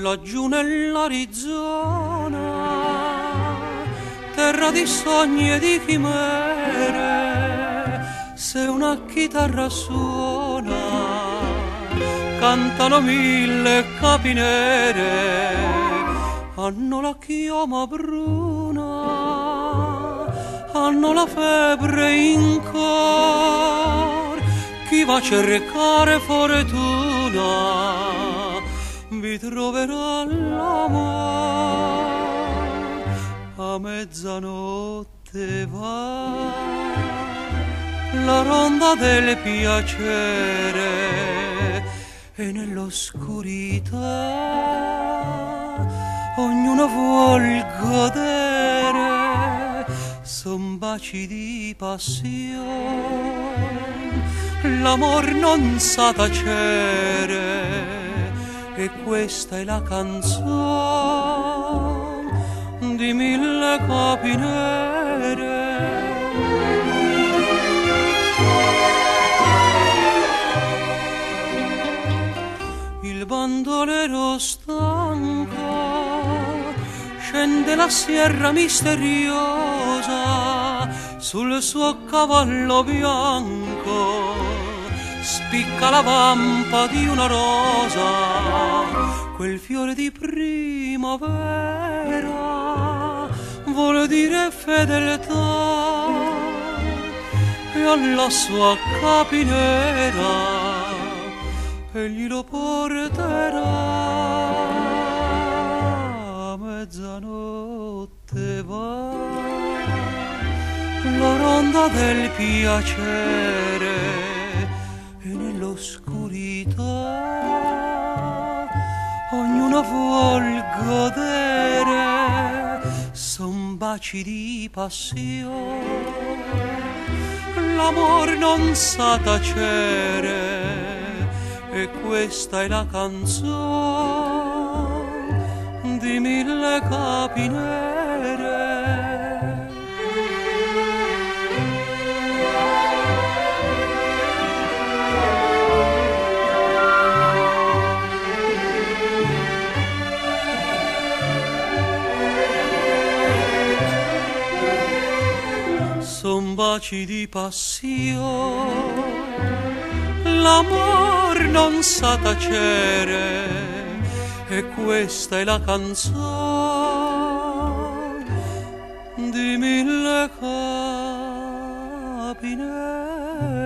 laggiù nell'Arizona, terra di sogni e di chimere, se una chitarra suona, cantano mille capinere, hanno la chioma bruna, hanno la febbre in cor, chi va a cercare fortuna vi troverà l'amore a mezzanotte va la ronda del piacere e nell'oscurità ognuno vuol godere. Son baci di passione l'amor non sa tacere e questa è la canzone di mille capi nere. Il bandolero stanco scende la sierra misteriosa sul suo cavallo bianco spicca la vampa di una rosa, quel fiore di primavera vuole dire fedeltà. E alla sua capinera egli lo porterà a mezzanotte va. La ronda del piacere nell'oscurità ognuno vuol godere son baci di passione. L'amor non sa tacere e questa è la canzone di mille capi son baci di passione, l'amor non sa tacere e questa è la canzone di mille capine.